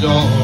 Don't.